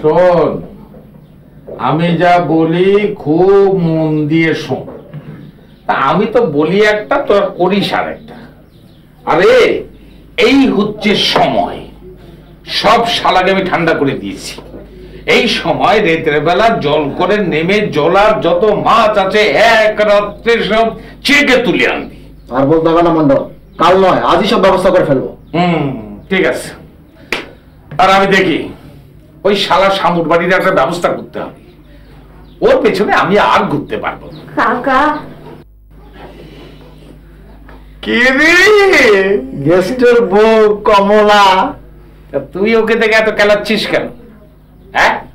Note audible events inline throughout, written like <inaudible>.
শোন আমি যা বলি খুব মন দিয়ে শোন। আমি তো বলি একটা তোর করিস আর একটা। আরে এই হচ্ছে সময়। সব শালাকে আমি ঠান্ডা করে দিয়েছি। এই সময় রেতের বেলা জল করে নেমে জলার যত মাছ আছে এক রাত্রে সব চেকে তুলে আনবি। আর বলতে হবে না মন্ডল কাল নয় আজই সব ব্যবস্থা করে ফেলব। হুম ঠিক আছে। আর আমি দেখি। ওই শালা শামুর বাড়ির একটা ব্যবস্থা করতে হবে। ওর পেছনে আমি আর ঘুরতে পারব। কাকা। কে রে? গেস্টের বউ কমলা। তা তুই ওকে দেখে এত কেলাচ্ছিস কেন? হ্যাঁ?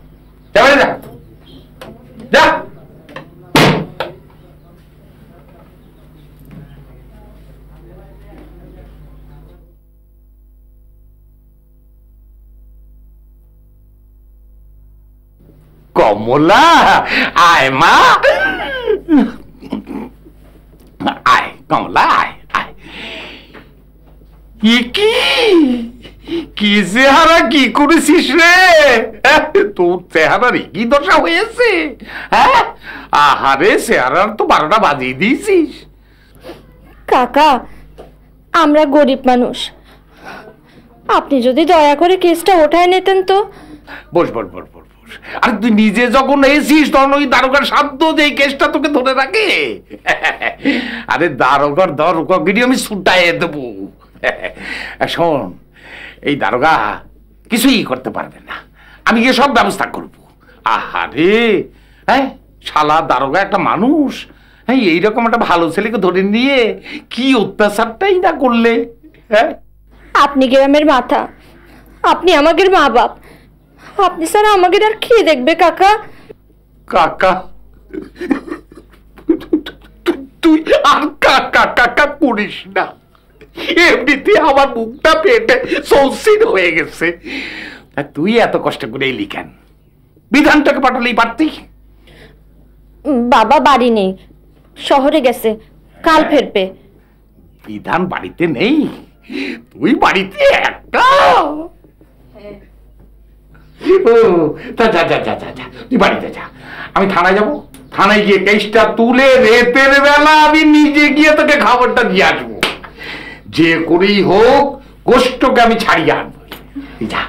কমলা আয় মা। আয় কমলা আয় আয়। কি? কি চেহারা কি করেছিস রে? তোর চেহারার কি দশা হয়েছে হ্যাঁ? আহারে চেহারার তো বারোটা বাজিয়ে দিয়েছিস। কাকা আমরা গরিব মানুষ। আপনি যদি দয়া করে কেসটা ওঠায় নিতেন তো। বস বস বস বস। আরে তুই নিজে যখন এসিস, তখন ওই দারোগার সাধ্য যে এই কেসটা তোকে ধরে রাখে। আরে দারোগার দারোগাগিরি আমি ছুটাইয়ে দেবো। শোন, এই দারোগা কিছুই করতে পারবে না। আমি গিয়ে সব ব্যবস্থা করব। আহারে হ্যাঁ শালা দারোগা একটা মানুষ। হ্যাঁ এইরকম একটা ভালো ছেলেকে ধরে নিয়ে কি অত্যাচারটাই না করলে হ্যাঁ? আপনি গ্রামের মাথা, আপনি আমাদের মা বাপ আপনি স্যার আমাদের আর কি দেখবে কাকা? কাকা? তুই আর কাকা কাকা করিস না। এমনিতে আমার মুখটা পেটে সৌসিন হয়ে গেছে। তুই এত কষ্ট করে এলি কেন? বিধানটাকে পাঠালেই পারতি? উম, বাবা বাড়ি নেই শহরে গেছে কাল ফেরবে। বিধান বাড়িতে নেই তুই বাড়িতে একটা ও, তা যা যা যা যা যা তুই বাড়িতে যা। আমি থানায় যাব। থানায় গিয়ে কেসটা তুলে রেতের বেলা আমি নিজে গিয়ে তোকে খবরটা দিয়ে আসব। যে করেই হোক গোষ্ঠকে আমি ছাড়িয়ে আনব। যা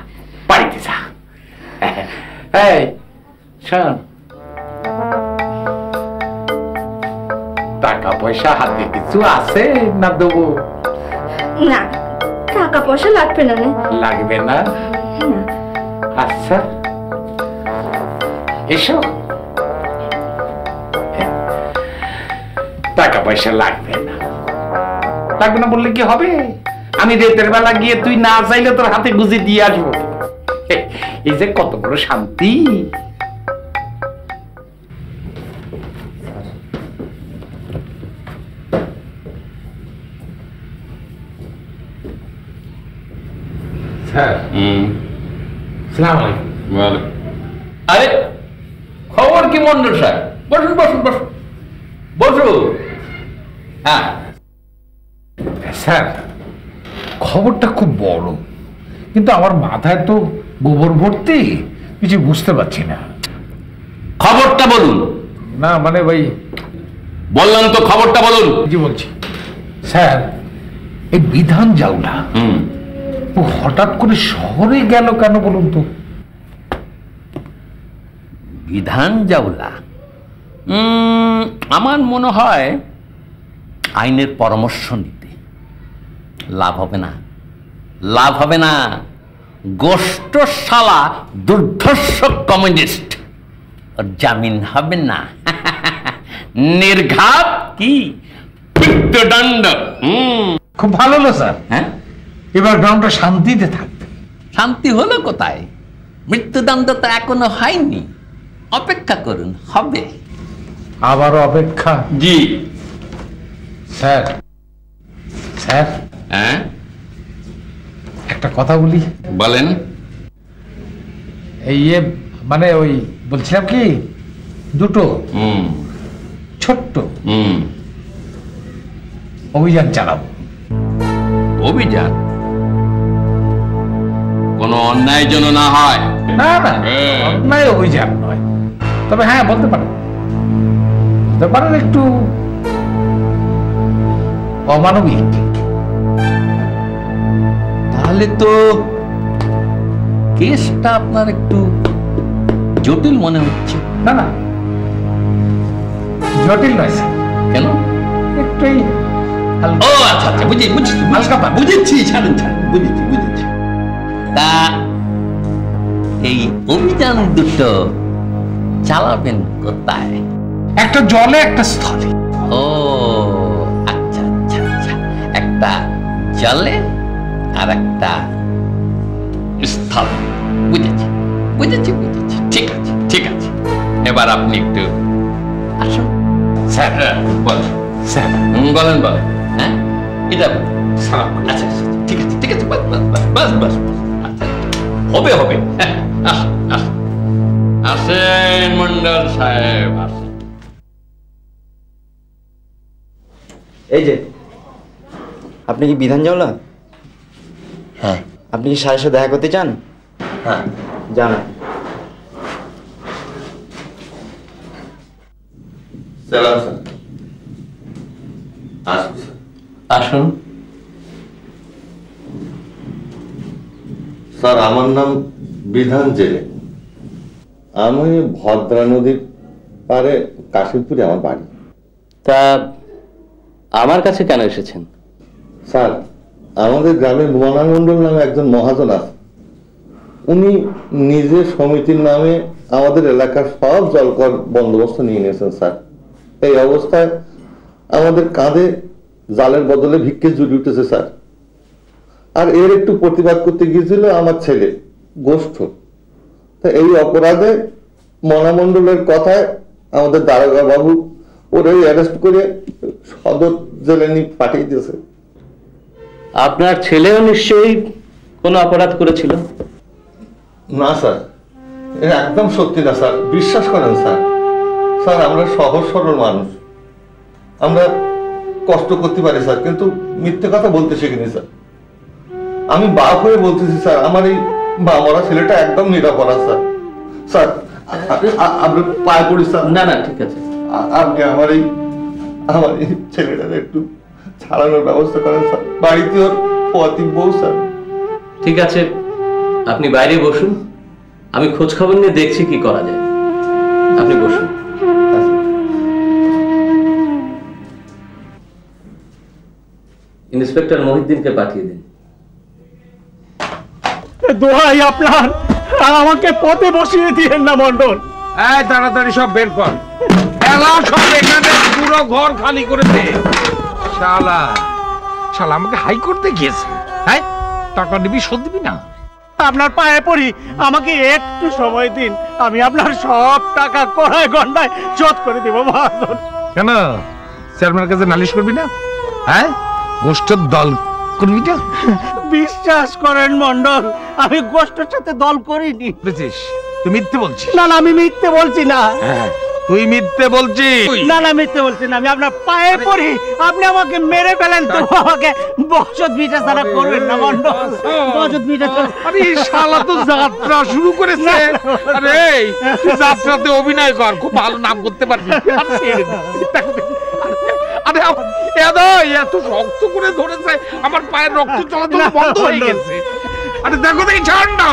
বাড়িতে যা। শোন। টাকা পয়সা হাতে কিছু আছে না দেবো? না টাকা পয়সা লাগবে না। লাগবে না? আচ্ছা। এসো। টাকা পয়সা লাগবে না। লাগবে না বললে কি হবে? আমি রেতের বেলা গিয়ে তুই না চাইলে তোর হাতে গুজে দিয়ে আসব। এই যে কত বড় শান্তি। স্যার সালাম আলাইকুম। আরে খবর কি মন্ডল সাহেব? বসুন বসুন বসুন। বসুন। হ্যাঁ। স্যার খবরটা খুব বড়। কিন্তু আমার মাথায় তো গোবর ভর্তি কিছু বুঝতে পারছি না। খবরটা বলুন। না মানে ভাই বললাম তো খবরটা বলুন। কি বলছি? স্যার এই বিধান যাওলা হুম। ও হঠাৎ করে শহরে গেল কেন বলুন তো? বিধান জাউলা। আমার মনে হয় আইনের পরামর্শ নিতে। লাভ হবে না। লাভ হবে না। গোষ্ঠ শালা দুর্ধর্ষ কমিউনিস্ট। ওর জামিন হবে না। <laughs> নির্ঘাত কি? খুব ভালো হলো স্যার। হ্যাঁ? এবার গ্রামটা শান্তিতে থাকবে। শান্তি হলো কোথায়? মৃত্যুদণ্ড তো এখনও হয়নি। অপেক্ষা করুন হবে। আবারও অপেক্ষা? জি। Sir sir. হ্যাঁ? একটা কথা বলি। বলেন। এই ইয়ে মানে ওই বলছিলাম কি? দুটো। হুম। ছোট্ট। হুম। অভিযান চালাবো। অভিযান? কোনো অন্যায় যেন না হয়। না না। অন্যায় অভিযান নয়। তবে হ্যাঁ বলতে পারেন বলতে পারেন একটু অমানবিক। তাহলে তো কেসটা আপনার একটু জটিল মনে হচ্ছে। না না। জটিল নয় স্যার। কেন? একটুই হালকা। ও আচ্ছা আচ্ছা বুঝি বুঝছি বুঝেছি ছাড়েন ছাড়েন বুঝেছি বুঝেছি। তা এই অভিযান দুটো চালাবেন কোথায়? একটা জলে একটা স্থলে। ও আচ্ছা আচ্ছা আচ্ছা। একটা জলে আর একটা স্থল। বুঝেছি বুঝেছি বুঝেছি। ঠিক আছে ঠিক আছে। এবার আপনি একটু আসুন। স্যার বলেন। স্যার। বলেন বলেন। হ্যাঁ? এটা আচ্ছা আচ্ছা আচ্ছা, ঠিক আছে ঠিক আছে। বাস বাস বাস বাস। হবে হবে। হ্যাঁ, <laughs> আসেন মন্ডল সাহেব আসেন। এই যে আপনি কি বিধান জাওলা হ্যাঁ। আপনি কি স্যারের সাথে দেখা করতে চান? হ্যাঁ। যান। আসুন। স্যার আমার নাম বিধান জেলে আমি ভদ্রা নদীর পারে কাশিমপুরে আমার বাড়ি। তা আমার কাছে কেন এসেছেন? স্যার আমাদের গ্রামের মনা মণ্ডল নামে একজন মহাজন আছে। উনি নিজের সমিতির নামে আমাদের এলাকার সব জলকর বন্দোবস্ত নিয়ে নিয়েছেন স্যার। এই অবস্থায় আমাদের কাঁধে জালের বদলে ভিক্ষে জুড়ে উঠেছে স্যার। আর এর একটু প্রতিবাদ করতে গিয়েছিল আমার ছেলে গোষ্ঠ। তা এই অপরাধে মনামণ্ডলের কথায় আমাদের দারোগা বাবু ওরে অ্যারেস্ট করে সদর জেলে নিয়ে পাঠিয়ে দিয়েছে। আপনার ছেলেও নিশ্চয়ই কোনো অপরাধ করেছিল? না স্যার। এটা একদম সত্যি না স্যার। বিশ্বাস করেন স্যার। স্যার আমরা সহজ সরল মানুষ। আমরা কষ্ট করতে পারি স্যার কিন্তু মিথ্যে কথা বলতে শিখিনি স্যার। আমি বাপ হয়ে বলতেছি স্যার আমার এই মা মরা ছেলেটা একদম নিরাপরাধ স্যার। স্যার আ- আ- আমরা পায়ে পড়ি স্যার। না না ঠিক আছে। আপনি আমার এই আমার এই ছেলেটার একটু ছাড়ানোর ব্যবস্থা করেন স্যার। বাড়িতে ওর পতি বউ স্যার। ঠিক আছে আপনি বাইরে বসুন। আমি খোঁজ খবর নিয়ে দেখছি কি করা যায়। আপনি বসুন। ইন্সপেক্টর মহিউদ্দিনকে পাঠিয়ে দিন। দোহাই আপনার। আর আমাকে পথে বসিয়ে দিয়েন না মন্ডল। এই তাড়াতাড়ি সব বের কর। এলা সব এখানে পুরো ঘর খালি করে দে। শালা। শালা আমাকে হাই করতে গিয়েছে। হ্যাঁ টাকা নিবি শোধ দিবি না? আপনার পায়ে পড়ি আমাকে একটু সময় দিন। আমি আপনার সব টাকা কড়ায় গন্ডায় শোধ করে দেবো মহাজন। কেন? চেয়ারম্যানের কাছে নালিশ করবি না? হ্যাঁ? গোষ্ঠের দল করবি বিশ্বাস করেন মন্ডল আমি গোষ্ঠের সাথে দল করিনি। বুঝেছিস তুই মিথ্যে বলছিস। না না আমি মিথ্যে বলছি না। হ্যাঁ তুই মিথ্যে বলছিস। না না মিথ্যে বলছি না আমি আপনার পায়ে পড়ি আপনি আমাকে মেরে ফেলেন তো আমাকে বসত বিটা ছাড়া করবেন না মন্ডল বসত বিটা ছাড়া আরে শালা তো যাত্রা শুরু করেছে। আরে তুই যাত্রাতে অভিনয় কর খুব ভালো নাম করতে পারবি। আমার- এত শক্ত করে ধরেছে আমার পায়ের রক্ত চলাচল বন্ধ হয়ে গেছে। আরে দেখো দেখি ঠান্ডা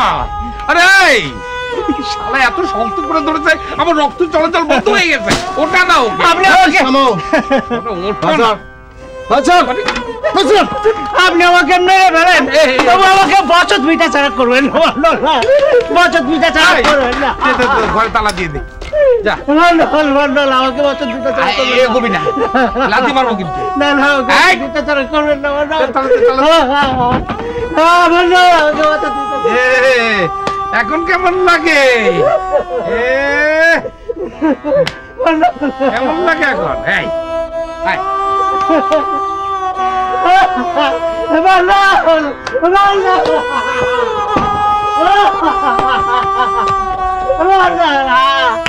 আরে শালা এত শক্ত করে ধরেছে আমার রক্ত চলাচল বন্ধ হয়ে গেছে। ওটা আপনি আমাকে। আপনি আমাকে মেরে ফেলেন। তবু আমাকে বচত মিটা ছাড়া করবেন বচত মিটা ছাড়া করবেন না। ঘরে তালা দিয়ে দে যা। মন্ডল মন্ডল আমাকে বচত মিটা ছাড়া এই, করবেন এই, না। এগোবি না। লাথি মারবো কিন্তু। না না আমাকে এই! হ্যাঁ, মিটা ছাড়া-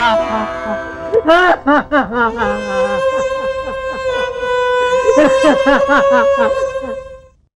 এ, এখন কেমন লাগে এ, কেমন লাগে এখন এই এই, মন্ডল মন্ডল মন্ডল